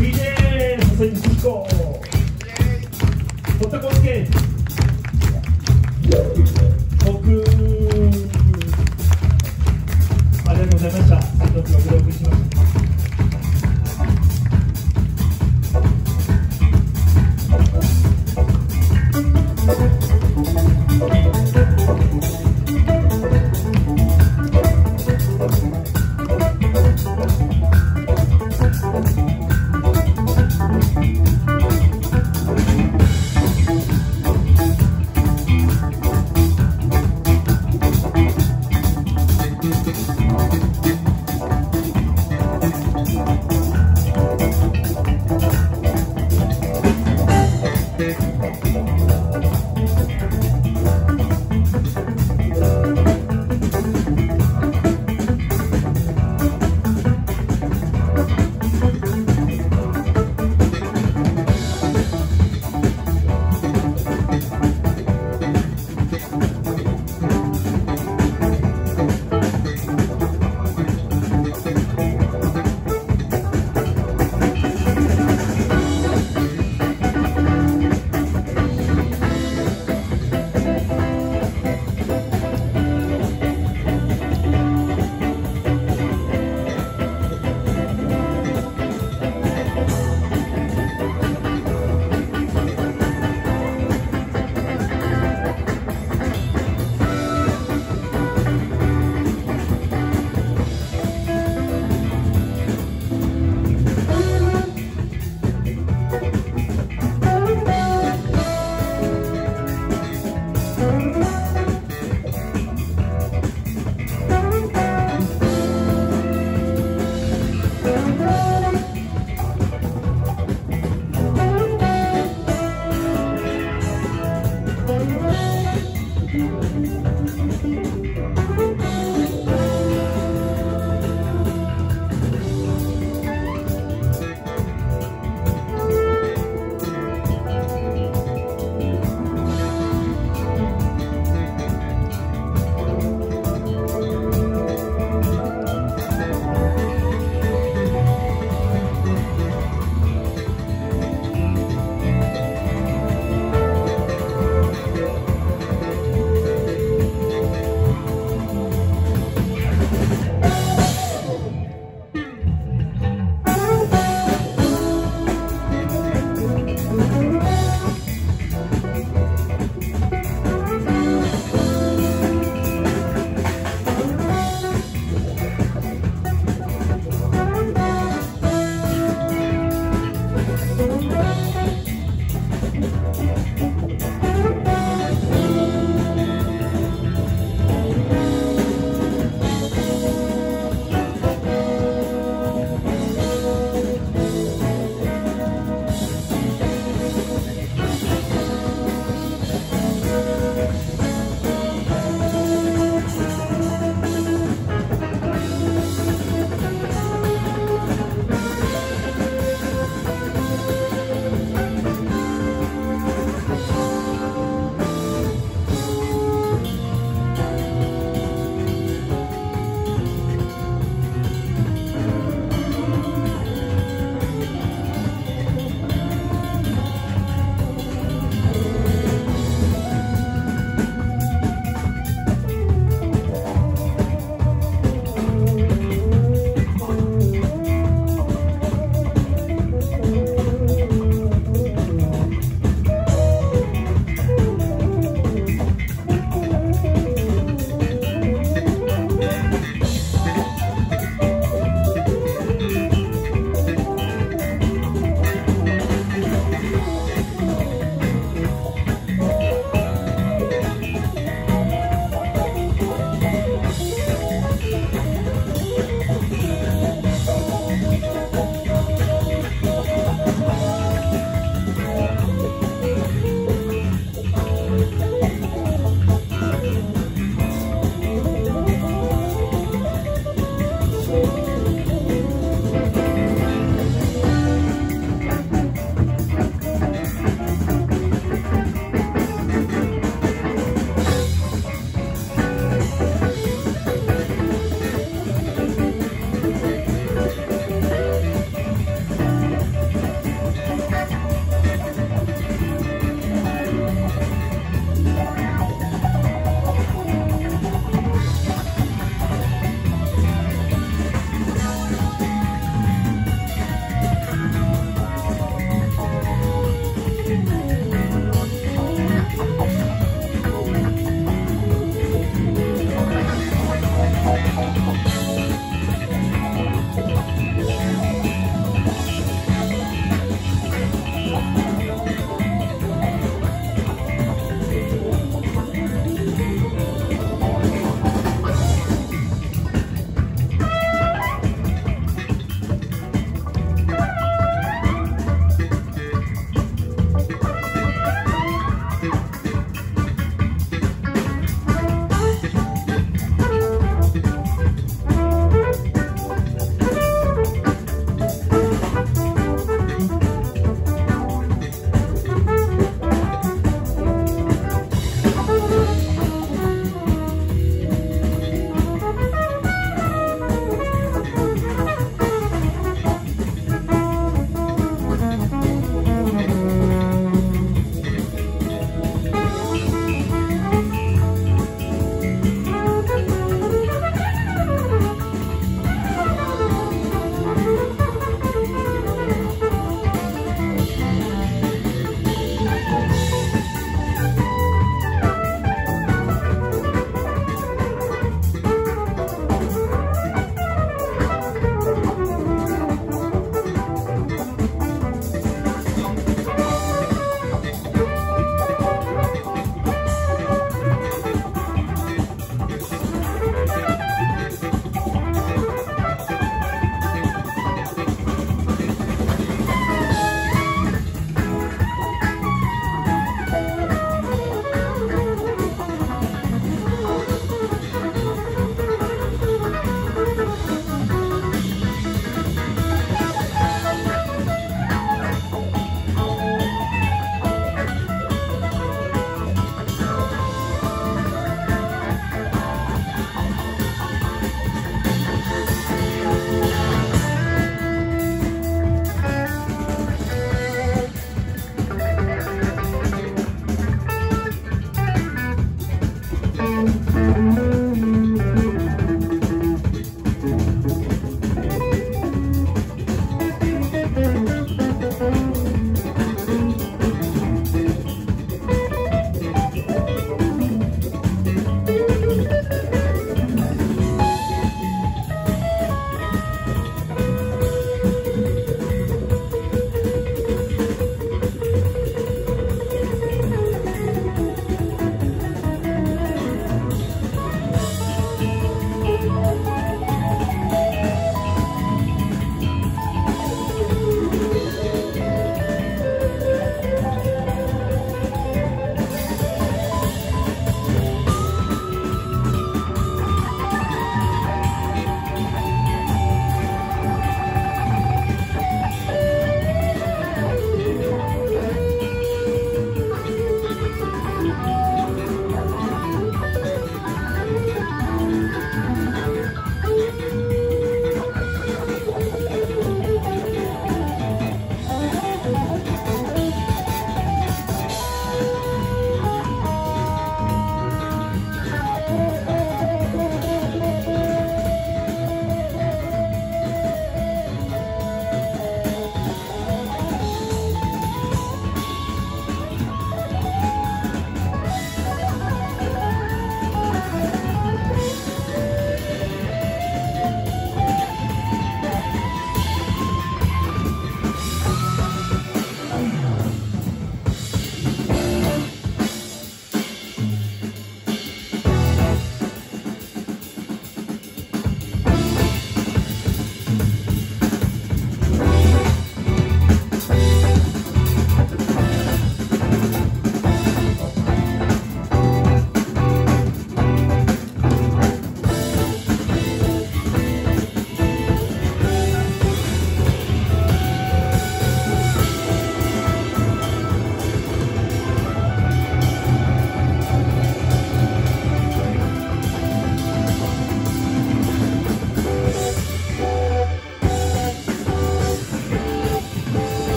DJ 佐々木彦堀田康介僕ありがとうございました。3666しました。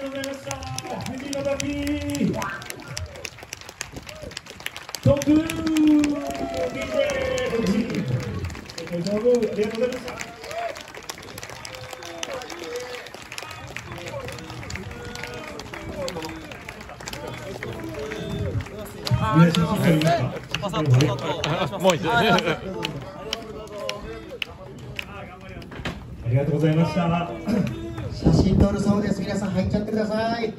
りがとうございました藤野ありがとうございましたありがとうございましたありがとうございました。写真撮るそうです。皆さん入っちゃってください。